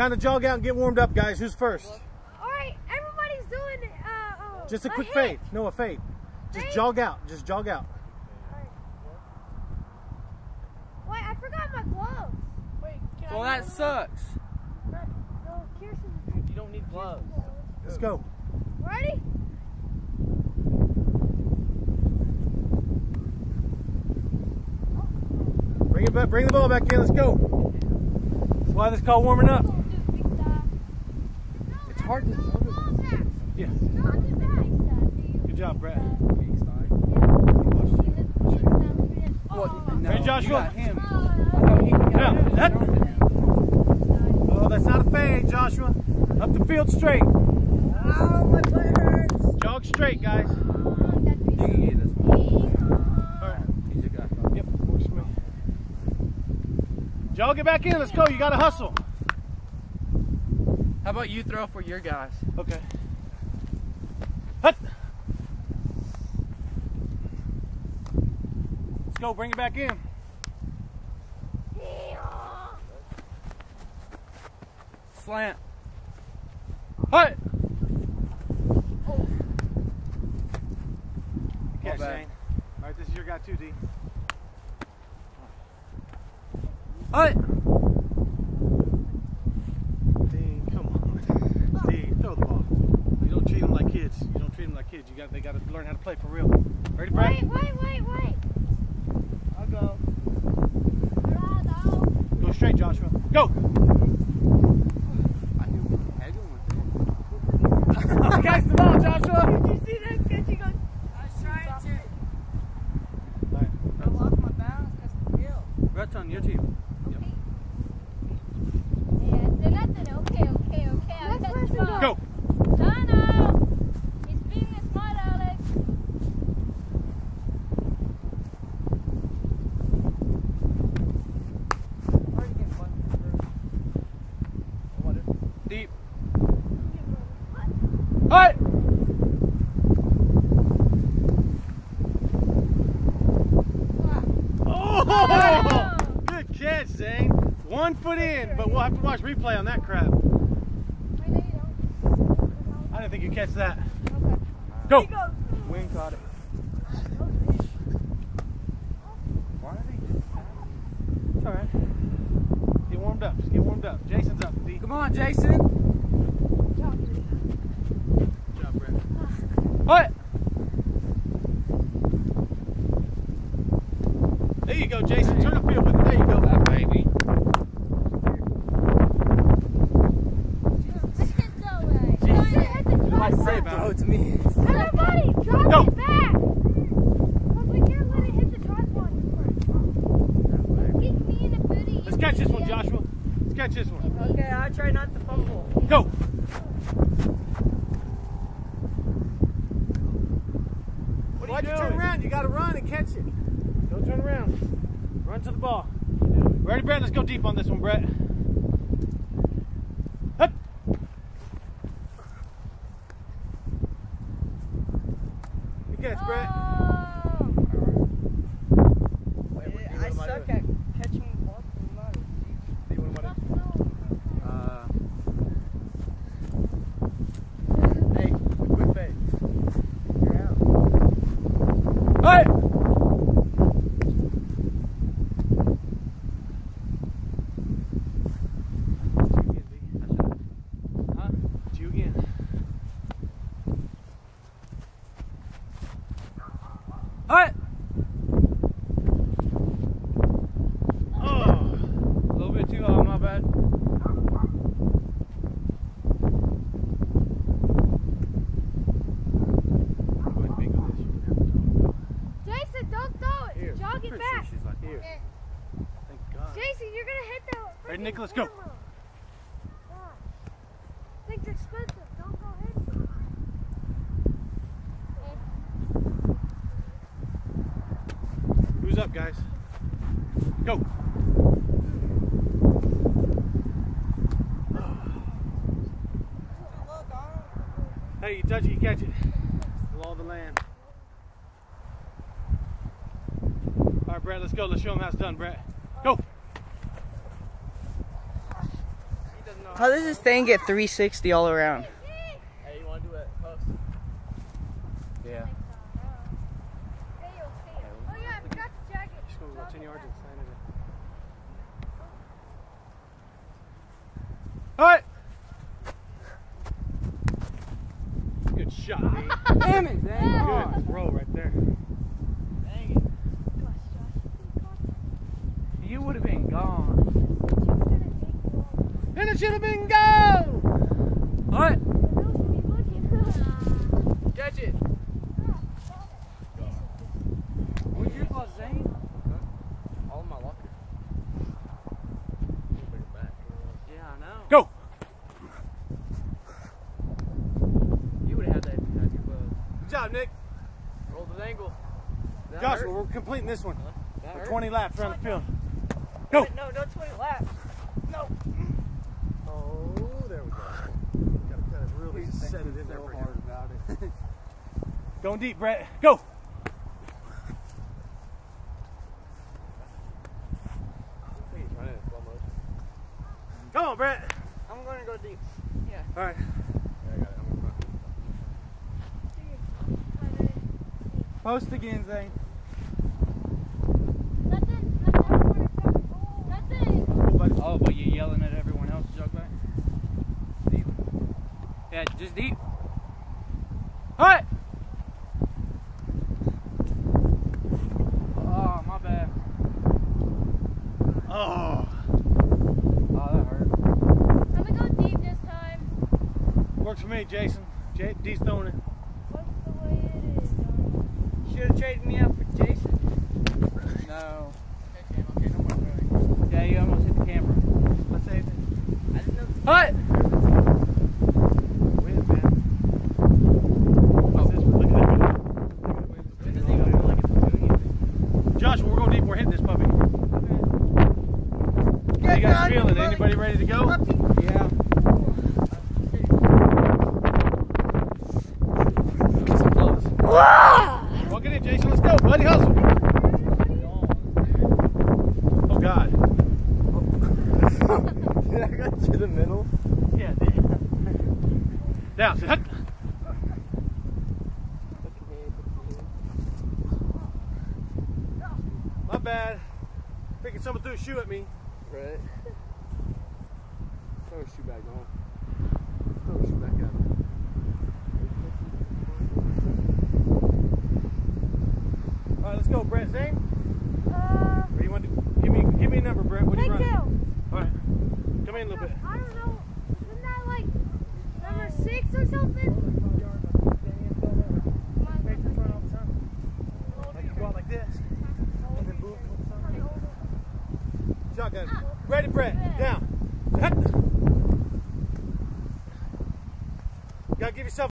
kind of jog out and get warmed up, guys. Who's first? All right, everybody's doing uh, oh, Just a quick hit. fade. No, a fade. Just Fade? jog out. Just jog out. Wait, I forgot my gloves. Wait, can Well, I that sucks. No, Kirsten. You don't need gloves. Let's go. Ready? Bring it back. Bring the ball back in. Let's go. That's why this called warming up. It's hard to Yeah. Not too bad. Good job, Brett. Well, no, Hey, Joshua. got him. Oh, I know he can Yeah, that- Oh, that's not a fade, Joshua. Up the field straight. Oh, my butt hurts. Jog straight, guys. You can get. All right. He's your guy. Yep, works for me. Jog it back in. Let's go. You got to hustle. How about you throw for your guys? Okay. Hut. Let's go. Bring it back in. Slant. Hut. Catch. Shane. All right, this is your guy too, D. Hut. D, come on. D, throw the ball. You don't treat them like kids. You don't treat them like kids. You got, they got to learn how to play for real. Ready, Brett? Wait, wait, wait, wait. I'll go. Go straight, Joshua. Go. Catch the ball, Joshua. Did you see that catch? He goes, I was trying to. All right. I lost my balance because of the field. Brett's on your team. Okay, okay, okay. I Let's got listen the to ball. Go. Donna! He's being a smart Alex. Deep. Hut. Oh! Good catch, Zane. One foot in, but we'll have to watch replay on that don't. I didn't think you'd catch that. Go. Wing caught it. Why are they just It's all right. Get warmed up. Just get warmed up. Jason's up. D. Come on, Jason. Good job, Brett. Hut. There you go, Jason. Turn the field with it. There you go. That baby. Let's get the way. Donna, hit the I said throw it to me. Everybody, drop Go. it back. Because we can't let it hit the tripod. Get me in a booty. Let's catch this one, Joshua. Let's catch this one. Okay, I'll try not to fumble. Go. What are Why'd you you turn around? You got to run and catch it. Don't turn around. Run to the ball. Ready, Brett? Let's go deep on this one, Brett. Hup. Good catch, Brett. Oh. Yeah, I suck at catching balls from the mud. Uh, hey, quick fade. You're out. Hey! Huh? It's you again. Hut. Oh. A little bit too high, my bad. Go ahead and bingo this. You can have it done. Jason, don't throw it. Here. Jog it back. Sure she's like here. Thank God. Jason, you're gonna hit the. Ready, freaking Nicholas, go. camera. God. Things expensive. Don't go hit it. Who's up, guys? Go. Hey, you touch it, you catch it. The law of the land. All right, Brett, let's go. Let's show them how it's done, Brett. Go. How does this thing get 360 all around? Hey, you want to do it post? Yeah. Hey, yo, hey. Oh yeah, I forgot the jacket. Just gonna go 10 yards and sign it in. Alright! Good shot, man. Damn it, Zane. Good throw right there. Dang it. You would have been gone. And it should have been go! What? Look Catch it. Where's your ball, Zane? All in my locker. Bring it back. Yeah, I know. Go! You would have had that if you had your bow. Good job, Nick. Roll the angle. That Joshua, hurt? we're completing this one. That For hurt? 20 laps around the field. Go! No, no 20 laps. No. Oh, there we go. Gotta kind of really set it in there for him. about it. Going deep, Brett. Go! He's running in slow motion. Come on, Brett. I'm going to go deep. Yeah. All right. Yeah, I got it. I'm in front. Post again, Zane. Oh, but you yelling at everyone else, jog back? Deep. Yeah, just deep. Alright! Oh, my bad. Oh. Oh, that hurt. I'm gonna go deep this time. Works for me, Jason. J- D's throwing it. What's the way it is, Johnny? Should have traded me out for Jason. No. Yeah, you almost hit the camera. Let's say it. I didn't know. Alright! Win, man. What's this? Look at that. It doesn't even feel like it's doing anything. Joshua, we're going deep. We're hitting this puppy. How you guys feeling? Anybody ready to go? Yeah. Walk it in, Jason. Let's go, buddy. Hustle. Oh, God. I got to the middle. Yeah, dude. Down. Sit. My bad. Thinking someone threw a shoe at me. Right. Throw a shoe back on. Throw a shoe back at him. All right, let's go, Brett. Zane? Uh, Or you want to give me give me a number, Brett? What do you thank run? you. All right. Come in a little bit. I don't know. Isn't that like number six or something? Like you go out like this. And then boom. Shotgun. Ready, Brett. Down.